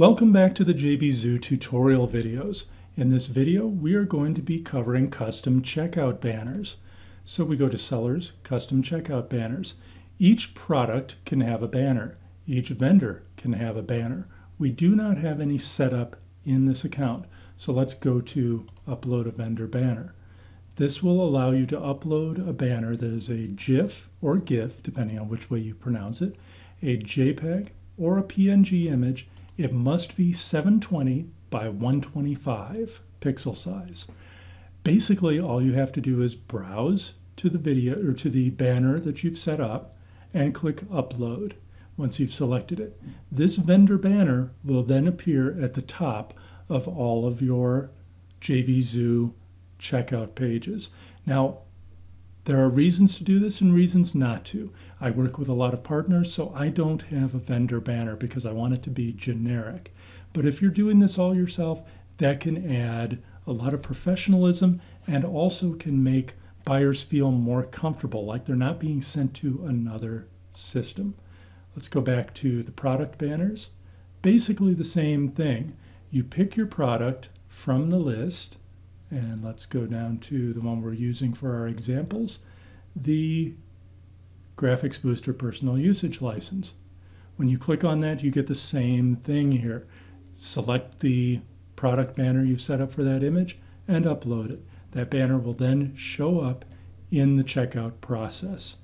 Welcome back to the JVZoo tutorial videos. In this video, we are going to be covering custom checkout banners. So we go to Sellers, Custom Checkout Banners. Each product can have a banner. Each vendor can have a banner. We do not have any setup in this account. So let's go to Upload a Vendor Banner. This will allow you to upload a banner that is a GIF or GIF, depending on which way you pronounce it, a JPEG, or a PNG image it must be 720 by 125 pixel size. Basically, all you have to do is browse to the video or to the banner that you've set up and click upload once you've selected it. This vendor banner will then appear at the top of all of your JVZoo checkout pages. Now, there are reasons to do this and reasons not to. I work with a lot of partners, so I don't have a vendor banner because I want it to be generic. But if you're doing this all yourself, that can add a lot of professionalism and also can make buyers feel more comfortable, like they're not being sent to another system. Let's go back to the product banners. Basically the same thing. You pick your product from the list and let's go down to the one we're using for our examples, the Graphics Booster Personal Usage License. When you click on that, you get the same thing here. Select the product banner you've set up for that image and upload it. That banner will then show up in the checkout process.